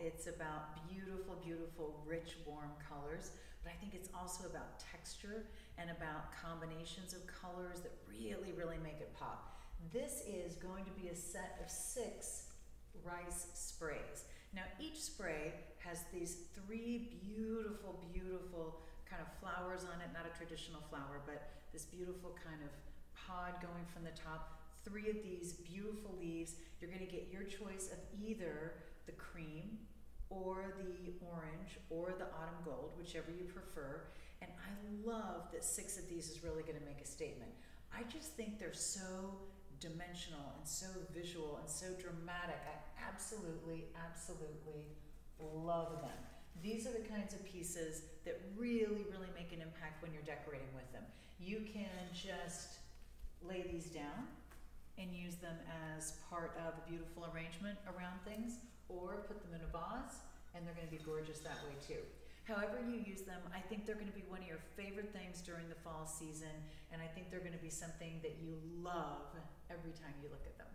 It's about beautiful, beautiful, rich, warm colors, but I think it's also about texture and about combinations of colors that really, really make it pop. This is going to be a set of six rice sprays. Now each spray has these three beautiful, beautiful kind of flowers on it, not a traditional flower, but this beautiful kind of pod going from the top. Three of these beautiful leaves. You're going to get your choice of either the cream or the orange or the autumn gold, whichever you prefer. And I love that six of these is really going to make a statement. I just think they're so dimensional and so visual and so dramatic. I absolutely, absolutely love them. These are the kinds of pieces that really, really make an impact when you're decorating with them. You can just lay these down and use them as part of a beautiful arrangement around things or put them in a vase and they're going to be gorgeous that way too. However you use them, I think they're going to be one of your favorite things during the fall season and I think they're going to be something that you love every time you look at them.